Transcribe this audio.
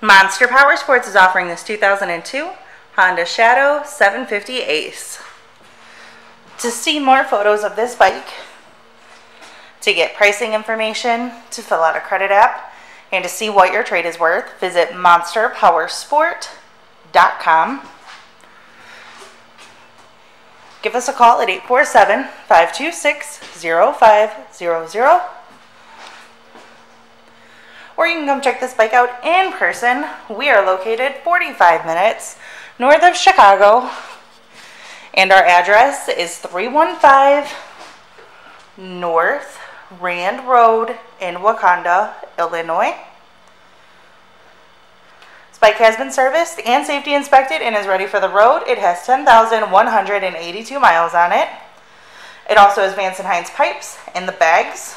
Monster Power Sports is offering this 2002 Honda Shadow 750 Ace. To see more photos of this bike, to get pricing information, to fill out a credit app, and to see what your trade is worth, visit monsterpowersport.com. Give us a call at 847 526 0500 or you can come check this bike out in person. We are located 45 minutes north of Chicago, and our address is 315 North Rand Road in Wauconda, Illinois. This bike has been serviced and safety inspected and is ready for the road. It has 10,182 miles on it. It also has Vance and Hines pipes in the bags.